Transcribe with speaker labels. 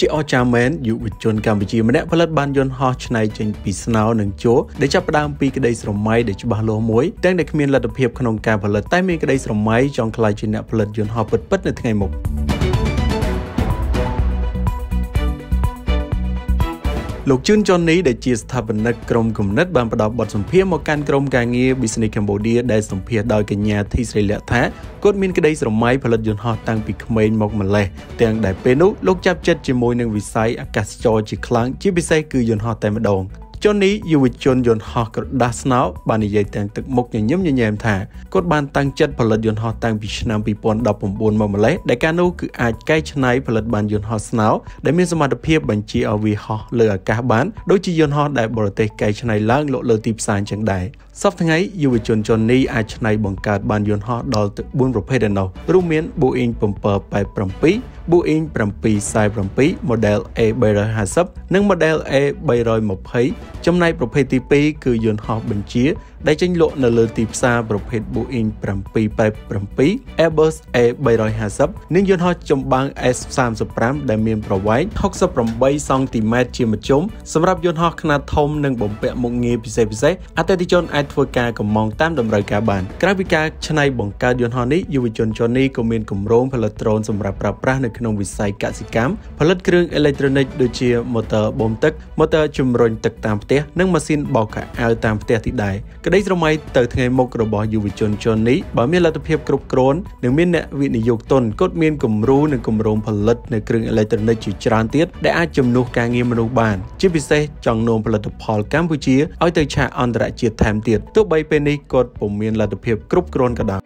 Speaker 1: ជាអស្ចារ្យមែនយុវជនកម្ពុជាម្នាក់ផលិតបានយន្តហោះឆ្នៃចេញពីស្នោនិងជោដែលចាប់ផ្ដើមពីក្តីស្រមៃដែលច្បាស់លាស់មួយទាំងដែលគ្មានលទ្ធភាពក្នុងការផលិតតែមានក្តីស្រមៃចង់ក្លាយជាអ្នកផលិតយន្តហោះពិតៗនៅថ្ងៃមុខលោកជឿនចុននេះដែលជាស្ថាបនិកក្រុមគំនិតបានផ្ដល់បទសម្ភាសន៍មកកាន់ក្រុមការងារ Business Cambodia ដែលសម្ភាសដោយកញ្ញាធីស្រីលក្ខថា គាត់មានក្តីស្រមៃផលិតយន្តហោះតាំងពីក្មេងមកម្លេះទាំងដែលពេលនោះលោកចាប់ចិត្តជាមួយនឹងវិស័យអាកាសចរជាខ្លាំងជាពិសេសគឺយន្តហោះតែម្ដង ជន់នេះយុវជនយន្តហោះក្រដាស់ស្នោបាននិយាយទាំងទឹកមុខញញឹមញញែមថាគាត់បានតាំងចិត្តផលិតយន្តហោះតាំងពីឆ្នាំ2019មកម្លេះដែលកាលនោះគឺអាចកែច្នៃផលិតបានយន្តហោះស្នោដែលមានសមត្ថភាពបញ្ជាឲ្យវាហោះលើអាកាសបានដូចជាយន្តហោះដែលបរទេសកែច្នៃឡើងលក់លើទីផ្សារអញ្ចឹងដែរសប្តាហ៍ថ្ងៃយុវជនជន់នេះអាចច្នៃបង្កើតបានយន្តហោះដល់ទៅ4ប្រភេទឯណោះរួមមាន Boeing 787 Boeing 747 model A350 និង model A320 ចំណែកប្រភេទទី2គឺយន្តហោះបញ្ជា ដែលចេញលក់នៅលើទីផ្សារប្រភេទ Boeing 787 Airbus A350 និងយន្តហោះចម្បាំង S35 ដែលមានប្រវែង68សង់ទីម៉ែត្រជាមធ្យមសម្រាប់យន្តហោះខ្នាតធំនិងបំពាក់មុខងារពិសេសពិសេសអតិថិជនអាចធ្វើការកម្មង់តាមតម្រូវការបានក្រៅពីការច្នៃបង្កើតយន្តហោះនេះយុវជនជន់នេះក៏មានគម្រោងផលិតដ្រូនសម្រាប់ប្រើប្រាស់នៅក្នុងវិស័យកសិកម្មផលិតគ្រឿងអេឡិចត្រូនិកដូចជាម៉ូទ័របូមទឹកម៉ូទ័រជំរុញទឹកតាមផ្ទះនិងម៉ាស៊ីនបោកខោអាវតាមផ្ទះទីដែរក្តីស្រមៃទៅថ្ងៃមុខរបស់យុវជនជននេះបើមានលទ្ធភាពគ្រប់គ្រាន់និងមានអ្នកវិនិយោគទុនគាត់មានគំរូនិងគម្រោងផលិតនៅគ្រឿងអេឡិចត្រូនិកជាច្រើនទៀតដែលអាចជំនួសការងារមនុស្សបាន ជាពិសេសចង់នាំផលិតផលកម្ពុជាឲ្យទៅឆាកអន្តរជាតិថែមទៀតទោះបីពេលនេះគាត់ពុំមានលទ្ធភាពគ្រប់គ្រាន់ក៏ដោយ